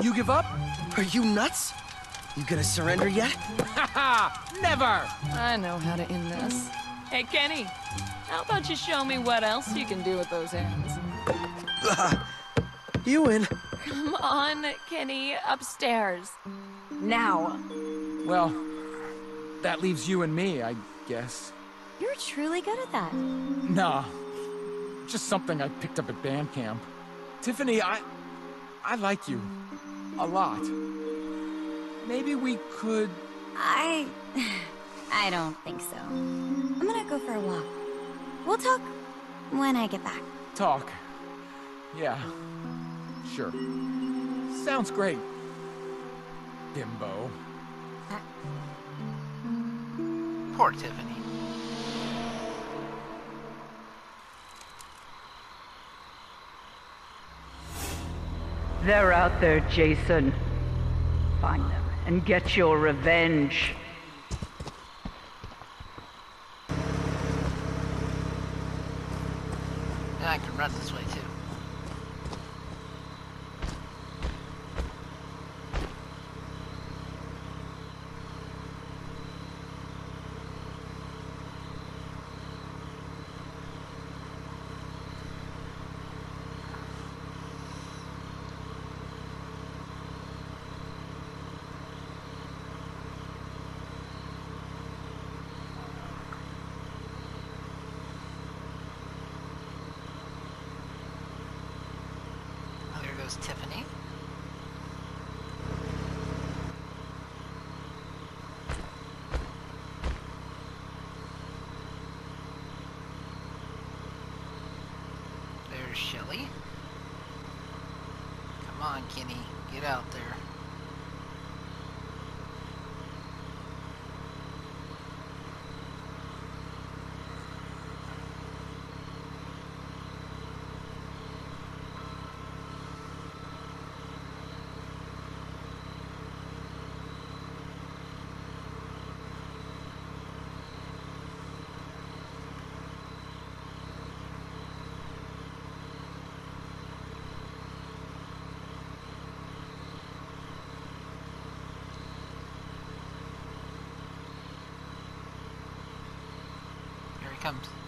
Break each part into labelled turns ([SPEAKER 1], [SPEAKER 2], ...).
[SPEAKER 1] You give up?
[SPEAKER 2] Are you nuts? You gonna surrender yet?
[SPEAKER 1] Ha Never!
[SPEAKER 3] I know how to end this. Hey, Kenny. How about you show me what else you can do with those hands?
[SPEAKER 2] You win.
[SPEAKER 3] Come on, Kenny, upstairs. Now.
[SPEAKER 1] Well, that leaves you and me, I guess.
[SPEAKER 4] You're truly good at that.
[SPEAKER 1] Nah. Just something I picked up at band camp. Tiffany, I... I like you. A lot. Maybe we could...
[SPEAKER 4] I... I don't think so. I'm gonna go for a walk. We'll talk when I get back.
[SPEAKER 1] talk. Yeah. Sure. Sounds great. Bimbo.
[SPEAKER 5] Poor Tiffany.
[SPEAKER 6] They're out there, Jason. Find them and get your revenge.
[SPEAKER 5] I can run this way too. Oh, there goes Tiffany. There's Shelly. Come on, Kenny. Get out there. Here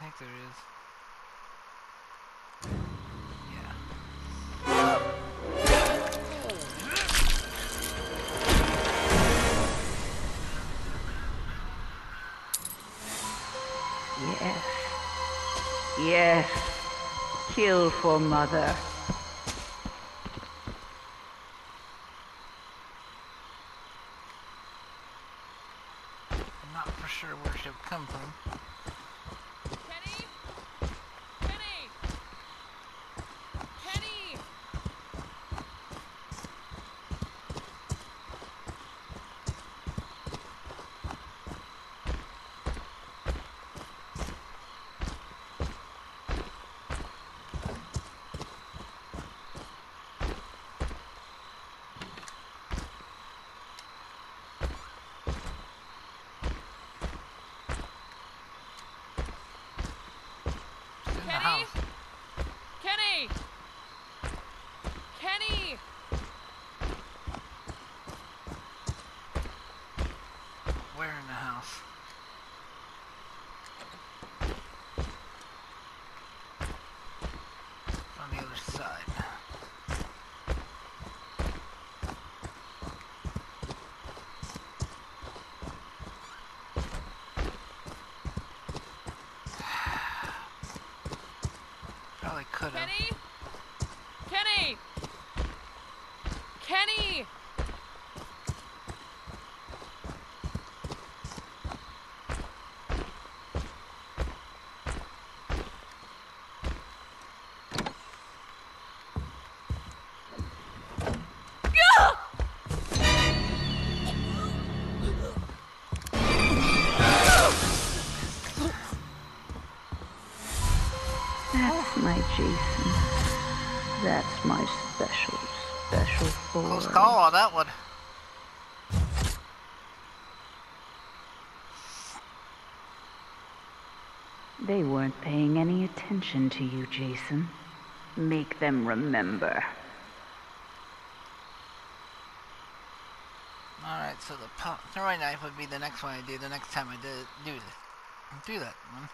[SPEAKER 5] Think there is. Yeah.
[SPEAKER 6] Yes. Yes. Kill for mother.
[SPEAKER 5] I'm not for sure where she'll come from.
[SPEAKER 3] Kenny? Kenny? Kenny?
[SPEAKER 5] She's in the
[SPEAKER 3] Kenny?
[SPEAKER 5] house.
[SPEAKER 3] Kenny? Kenny?
[SPEAKER 5] Where in the house? On the other side. Probably
[SPEAKER 6] That's my special, special.
[SPEAKER 5] Close call on that one.
[SPEAKER 6] They weren't paying any attention to you, Jason. Make them remember.
[SPEAKER 5] Alright, so the throwing knife would be the next one I do the next time I do, do, do that one.